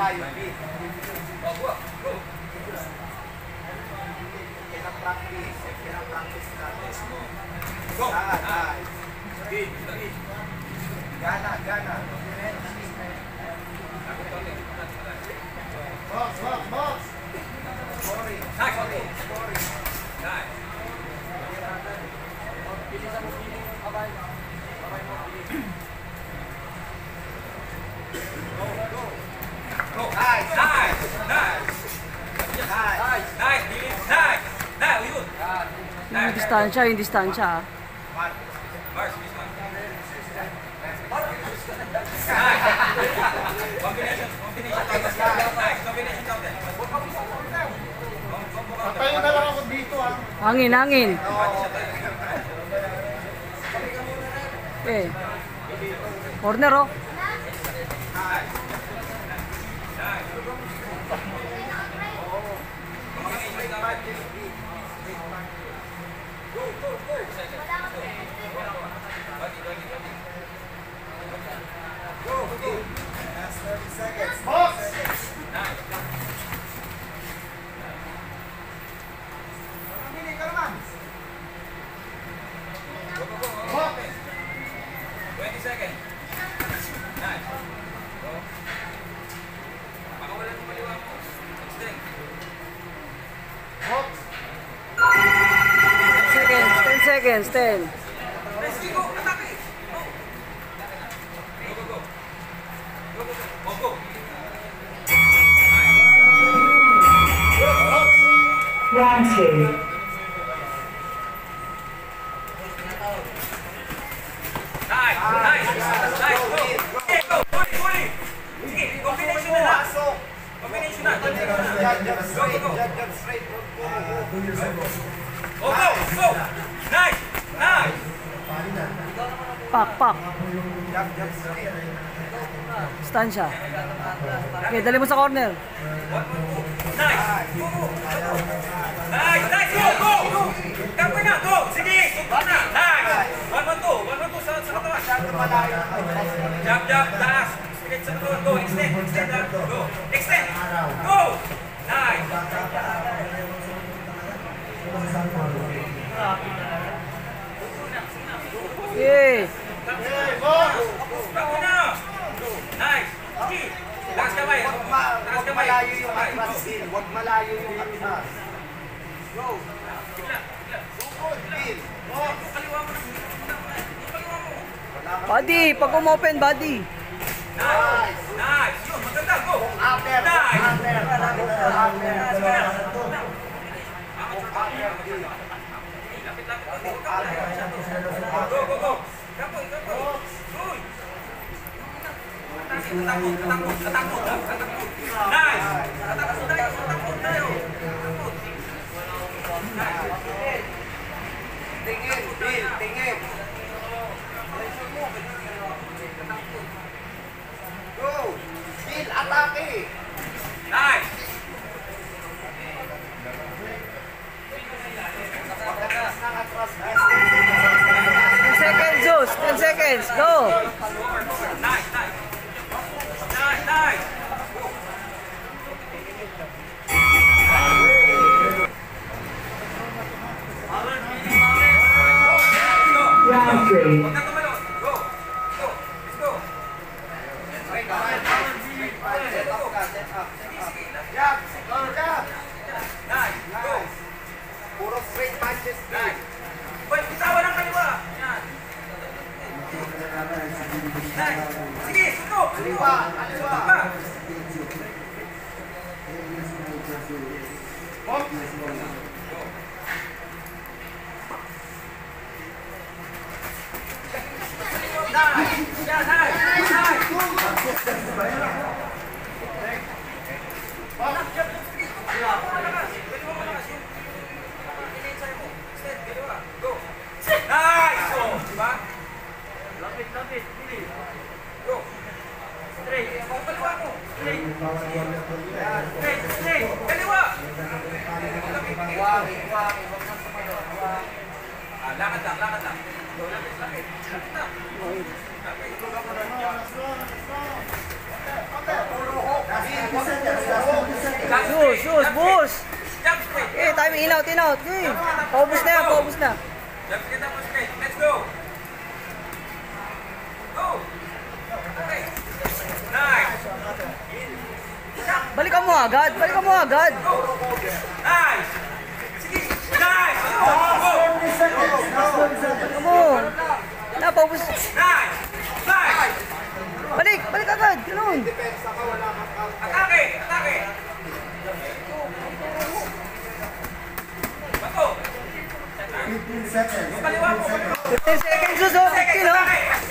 kayu di gua Gana, Gana. Box, box, box. Sorry, sorry, sorry. Distansya, yung distansya. Tayo na lang ako dito ah. Hangin, hangin. Eh. Corner, oh. Go, go. Go, go. Round two. Nice. Nice. Nice. Go, go, go. Go, go, go. Nice. Nice. Pak, pak. Distansya. Okay, dali mo sa corner. Nice. Nice. Nice. Go, go. Kampo na. Go. Sige. Suntok na. Nice. One, one, two. One, one, two. Sa, sa katawan. Jab, jab, taas. Straight sa katawan. Go, extend, extend. Go. Nice. Na. Nice. Taas kamay. Huwag ma- Taas huwag kamay. malayo yung atras. Huwag malayo yung atras. Go! Bigla, bigla. Good, Bill. Box! Kaliwa mo na. Kaliwa mo. Body, pag umopen, body. Nice. Nice. Yun, maganda. Go. Upper! Nice. Upper! Upper! Lapit, lapit. Huwag ka muna. Go, go, go. Kapoy, kapoy. Uy. Katakot, katakot, katakot, katakot. Nice. Katakot tayo, katakot tayo. Katakot. Tingin, Bill, tingin. Go! Bill, atake! Nice. Atras ng atras. 10 seconds, Zeus. 10 seconds. Go. Nice, nice. Nice, nice. Round three. Go. Go. Go. Right, straight right. Set up set up, set up. Jab, jab. Nice. Go. Puro straight punches. Nice. Well, bitawan ang kaliwa. Yan. Nice. Sige, suntok. Kaliwa, kaliwa. Suntok pa. Box! Nice. Yeah, nice. Nice. Nice! Oh, diba? Lapit, lapit. Pili. Go. Straight. Kung kaliwa mo. Wagi, wagi, wag kang sumunod. Wagi. Ah, lakad lang, lakad lang. Lapit, lapit. Lapit na. Lapit. Sus, bus! Eh, out, in out. Eh, paubos na yan, paubos na. Straight tapos straight. Let's. Go. Okay. Nice. Balikan mo agad, balikan mo agad. Nice. Sige. Nice. Balikan mo. Na, paubos. Nice. Nice. Balik, balik agad. Ganun. Atake. Atake. Bato. 15 seconds. Yung kaliwa mo. 15 seconds, sus, oh. 15, oh. Atake.